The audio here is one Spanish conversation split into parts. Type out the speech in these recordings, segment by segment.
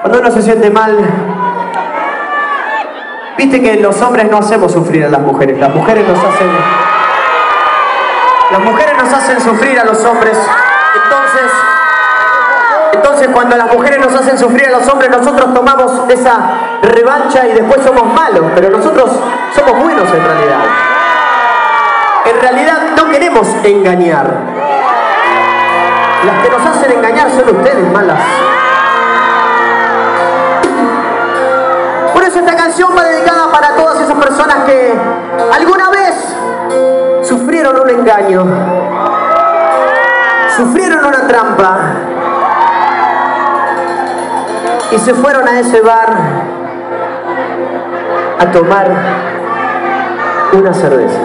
Cuando uno se siente mal, viste que los hombres no hacemos sufrir a las mujeres, las mujeres nos hacen. Las mujeres nos hacen sufrir a los hombres. Entonces, entonces cuando las mujeres nos hacen sufrir a los hombres, nosotros tomamos esa revancha y después somos malos, pero nosotros somos buenos en realidad. En realidad no queremos engañar. Las que nos hacen engañar son ustedes, malas. Canción dedicada para todas esas personas que alguna vez sufrieron un engaño, sufrieron una trampa y se fueron a ese bar a tomar una cerveza.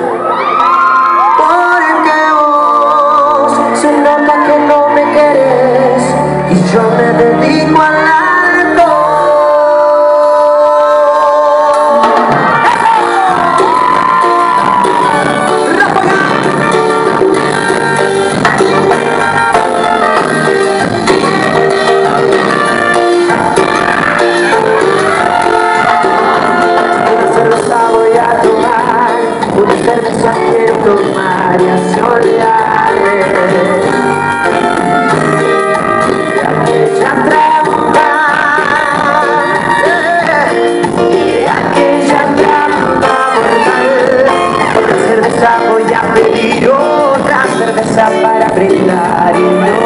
Porque vos se nota que no me querés y yo me dedico al alcohol. Y aquella trampa, de aquella trampa mortal. Otra cerveza voy a pedir, otra cerveza para brindar y no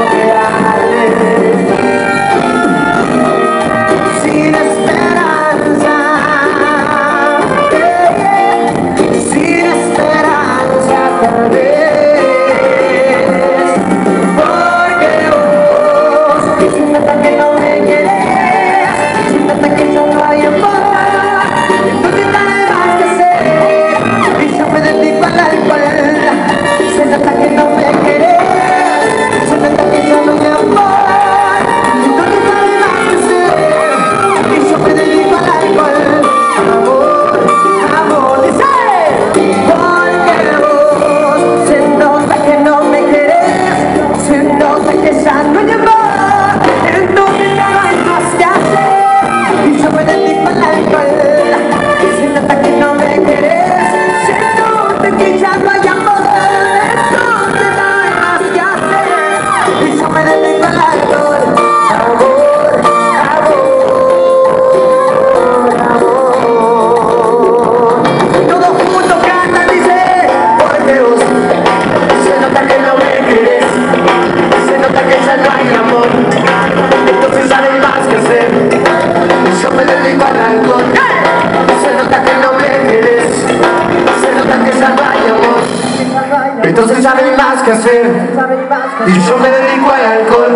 entonces hay más que hacer, y yo me dedico al alcohol.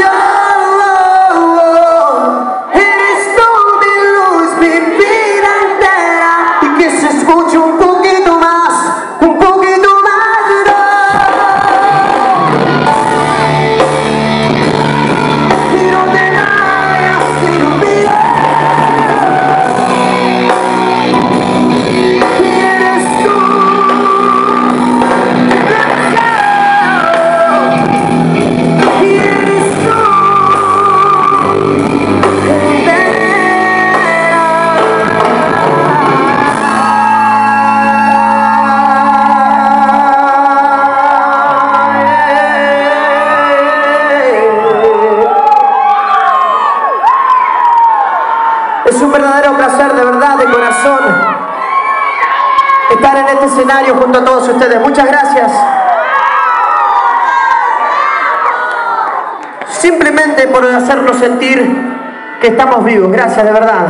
야! Es un verdadero placer, de verdad, de corazón, estar en este escenario junto a todos ustedes. Muchas gracias. Simplemente por hacernos sentir que estamos vivos. Gracias, de verdad.